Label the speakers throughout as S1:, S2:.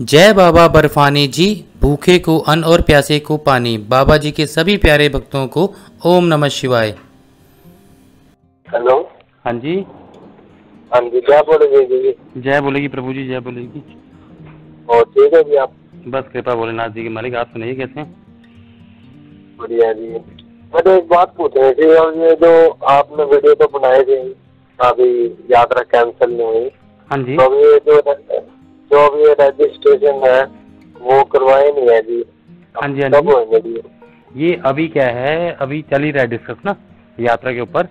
S1: जय बाबा बर्फानी जी भूखे को अन्न और प्यासे को पानी। बाबा जी के सभी प्यारे भक्तों को ओम नमः शिवाय।
S2: हेलो।
S1: हाँ जी।
S2: हाँ जी क्या बोलोगे जी?
S1: जय बोलेगी प्रभु जी जय बोलेगी।
S2: और ठीक है जी आप?
S1: बस कृपा भोलेनाथ जी के मालिक आप सुनाइए कैसे हैं?
S2: बढ़िया जी। मैं तो एक बात पूछ रही थी और ये जो आपने वीडियो तो बनाए थे अभी यात्रा कैंसिल नहीं हुई।
S1: हाँ जी।
S2: तो ये जो जो ये रजिस्ट्रेशन है वो करवाए नहीं है जी।
S1: हाँ जी, हाँ जी।
S2: जी।
S1: ये अभी क्या है अभी चल ही रहा है डिस्कस ना यात्रा के ऊपर।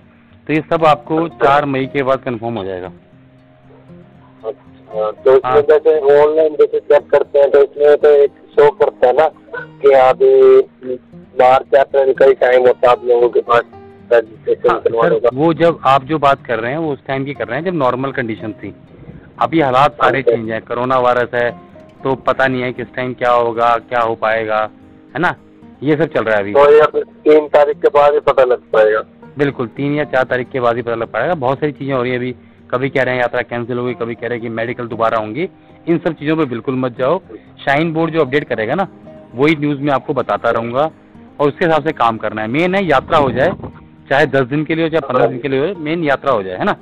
S1: तो ये सब आपको चार मई के बाद कंफर्म हो जाएगा।
S2: अच्छा तो
S1: हाँ।
S2: इसमें जैसे ऑनलाइन जैसे चेक करते हैं तो इसमें तो एक शो करता है ना कि अभी मार्च अप्रैल का ही टाइम होता है आप लोगों के पास रजिस्ट्रेशन
S1: हाँ,
S2: करवाने का
S1: वो जब आप जो बात कर रहे हैं वो उस टाइम की कर रहे हैं जब नॉर्मल कंडीशन थी। अभी हालात सारे चेंज हैं कोरोना वायरस है तो पता नहीं है किस टाइम क्या होगा क्या हो पाएगा है ना? ये सब चल रहा है अभी।
S2: तो ये तीन तारीख के बाद ही पता लग पाएगा।
S1: बिल्कुल तीन या चार तारीख के बाद ही पता लग पाएगा। बहुत सारी चीज़ें हो रही है अभी। कभी कह रहे हैं यात्रा कैंसिल होगी कभी कह रहे हैं कि मेडिकल दोबारा होंगी। इन सब चीज़ों पे बिल्कुल मत जाओ। शाइन बोर्ड जो अपडेट करेगा ना वही न्यूज़ में आपको बताता रहूँगा। और उसके हिसाब से काम करना है। मेन है यात्रा हो जाए चाहे दस दिन के लिए हो चाहे पंद्रह दिन के लिए हो मेन यात्रा हो जाए है ना?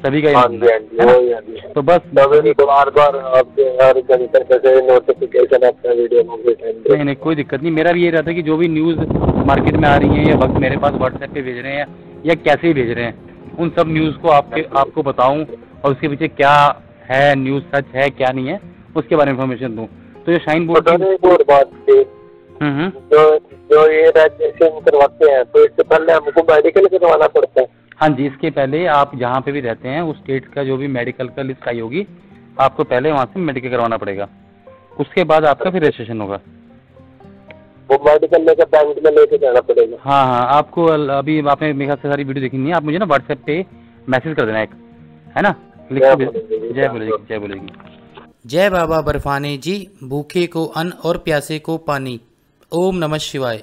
S1: सभी का
S2: हाँ जी
S1: हाँ
S2: जी वही हाँ जी।
S1: तो बस
S2: तभी तो बार बार आपके हर घंटे जैसे नोटिफिकेशन आता वीडियो
S1: नहीं नहीं कोई दिक्कत नहीं। मेरा भी ये रहता है कि जो भी न्यूज़ मार्केट में आ रही है या वक्त मेरे पास व्हाट्सएप पे भेज रहे हैं या कैसे ही भेज रहे हैं उन सब न्यूज़ को आपके आपको बताऊँ और उसके पीछे क्या है न्यूज़ सच है क्या नहीं है उसके बारे में इन्फॉर्मेशन दूँ। तो ये शाइन
S2: तो
S1: बोर्ड
S2: बात थी
S1: हम्म हम्म।
S2: जो जो ये रजिस्ट्रेशन करवाते हैं तो इससे पहले हमको मेडिकल करवाना पड़ता है।
S1: हाँ जी इसके पहले आप जहाँ पे भी रहते हैं उस स्टेट का जो भी मेडिकल का लिस्ट आई होगी आपको पहले वहाँ से मेडिकल करवाना पड़ेगा। उसके बाद आपका फिर रजिस्ट्रेशन होगा।
S2: वो मेडिकल लेकर बैंक में लेके जाना पड़ेगा।
S1: हाँ हाँ आपको अभी आपने मेरे ख्याल से सारी वीडियो देखी नहीं है आप मुझे ना व्हाट्सएप पे मैसेज कर देना एक है ना? लिख जय बोलेगी जय बोलेगी।
S3: जय बाबा बर्फानी जी भूखे को अन्न और प्यासे को पानी। ओम नमः शिवाय।